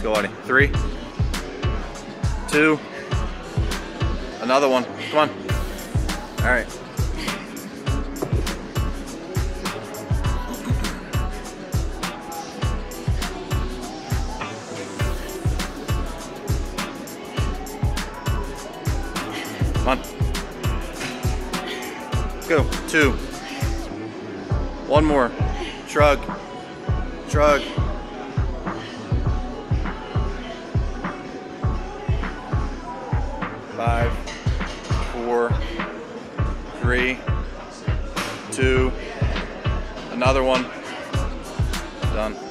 Let's go, Eddie. Three, two, another one. Come on. All right. Come on. Go. Two. One more. Shrug. Shrug. Five, four, three, two, another one. Done.